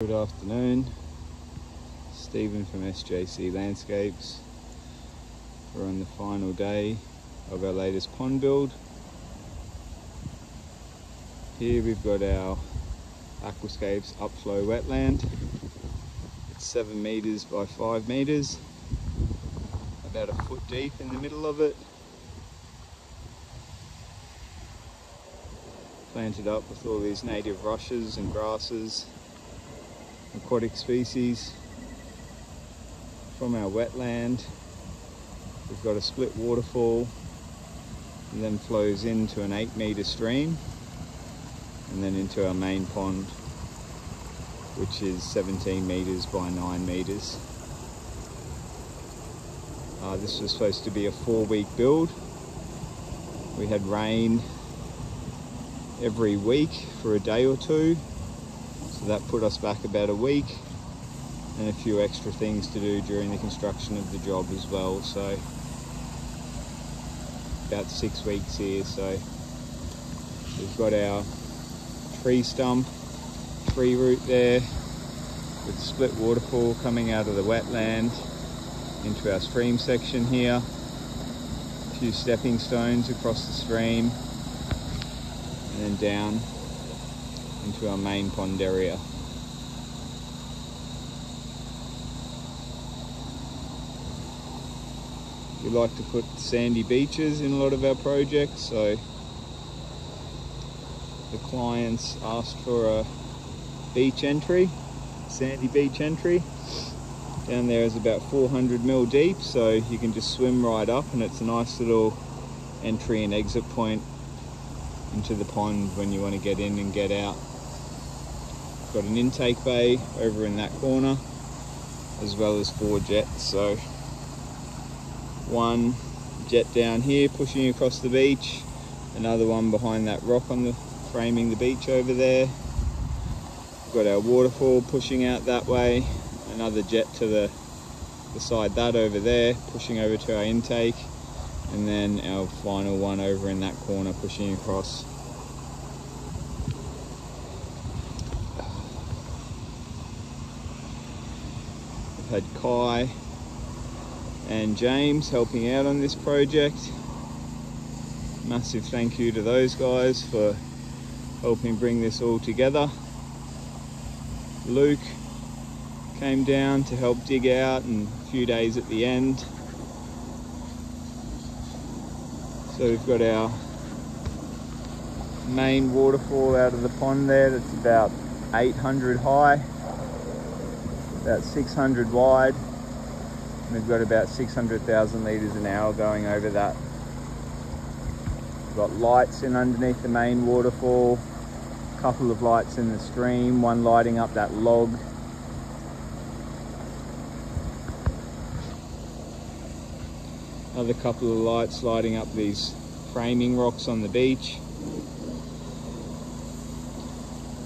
Good afternoon, Stephen from SJC Landscapes. We're on the final day of our latest pond build. Here we've got our Aquascapes upflow wetland. It's seven meters by five meters, about a foot deep in the middle of it. Planted up with all these native rushes and grasses aquatic species from our wetland. We've got a split waterfall and then flows into an eight metre stream and then into our main pond which is 17 metres by 9 metres. Uh, this was supposed to be a four week build. We had rain every week for a day or two so that put us back about a week and a few extra things to do during the construction of the job as well. So about six weeks here. So we've got our tree stump, tree root there with split waterfall coming out of the wetland into our stream section here. A few stepping stones across the stream and then down into our main pond area. We like to put sandy beaches in a lot of our projects, so the clients asked for a beach entry, sandy beach entry. Down there is about 400 mil deep, so you can just swim right up and it's a nice little entry and exit point into the pond when you want to get in and get out. Got an intake bay over in that corner, as well as four jets. So one jet down here pushing across the beach, another one behind that rock on the framing the beach over there. We've got our waterfall pushing out that way, another jet to the beside that over there, pushing over to our intake, and then our final one over in that corner pushing across. Had Kai and James helping out on this project. Massive thank you to those guys for helping bring this all together. Luke came down to help dig out and a few days at the end. So we've got our main waterfall out of the pond there that's about 800 high, about 600 wide. And We've got about 600,000 litres an hour going over that. We've got lights in underneath the main waterfall, a couple of lights in the stream, one lighting up that log. Another couple of lights lighting up these framing rocks on the beach.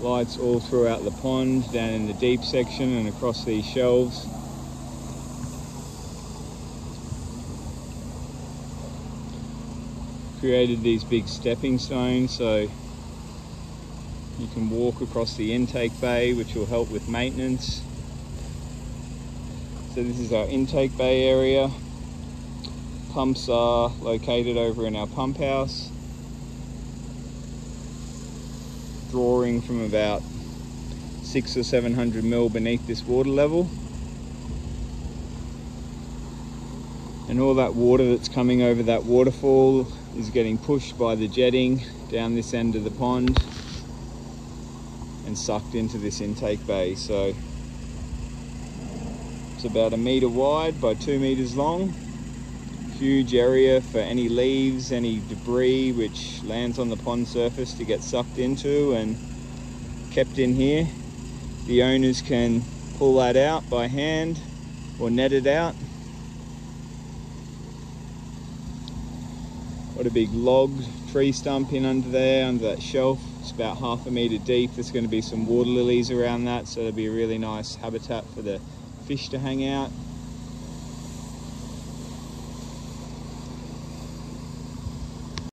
Lights all throughout the pond, down in the deep section and across these shelves. created these big stepping stones so you can walk across the intake bay which will help with maintenance. So this is our intake bay area. Pumps are located over in our pump house drawing from about six or seven hundred mil beneath this water level and all that water that's coming over that waterfall is getting pushed by the jetting down this end of the pond and sucked into this intake bay. So it's about a meter wide by two meters long. Huge area for any leaves, any debris which lands on the pond surface to get sucked into and kept in here. The owners can pull that out by hand or net it out Got a big log tree stump in under there, under that shelf. It's about half a metre deep. There's going to be some water lilies around that, so it'll be a really nice habitat for the fish to hang out.